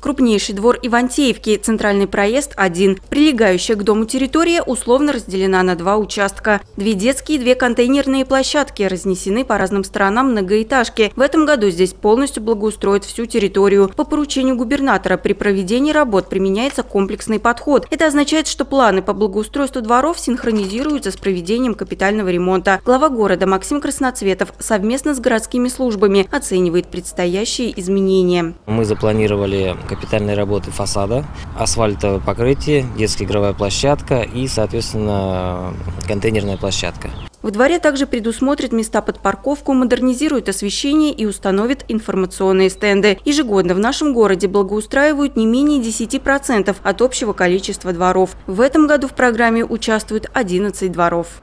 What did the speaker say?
Крупнейший двор Ивантеевки, центральный проезд 1. Прилегающая к дому территория условно разделена на два участка. Две детские и две контейнерные площадки разнесены по разным сторонам многоэтажки. В этом году здесь полностью благоустроят всю территорию. По поручению губернатора при проведении работ применяется комплексный подход. Это означает, что планы по благоустройству дворов синхронизируются с проведением капитального ремонта. Глава города Максим Красноцветов совместно с городскими службами оценивает предстоящие изменения. Мы запланировали капитальные работы фасада, асфальтовое покрытие, детская игровая площадка и, соответственно, контейнерная площадка. В дворе также предусмотрят места под парковку, модернизируют освещение и установят информационные стенды. Ежегодно в нашем городе благоустраивают не менее 10% от общего количества дворов. В этом году в программе участвуют 11 дворов.